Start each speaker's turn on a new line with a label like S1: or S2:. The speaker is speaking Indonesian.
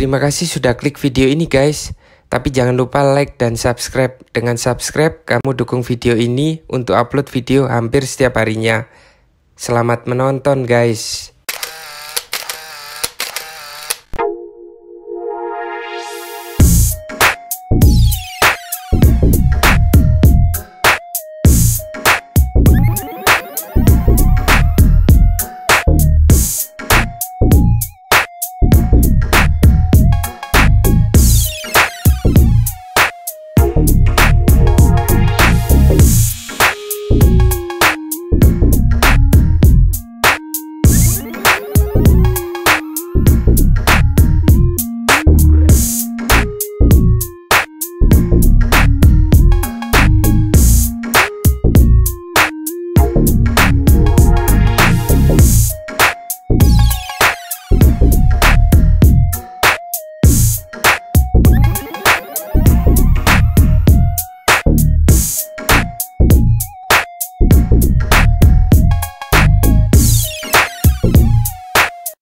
S1: Terima kasih sudah klik video ini guys. Tapi jangan lupa like dan subscribe. Dengan subscribe, kamu dukung video ini untuk upload video hampir setiap harinya. Selamat menonton guys.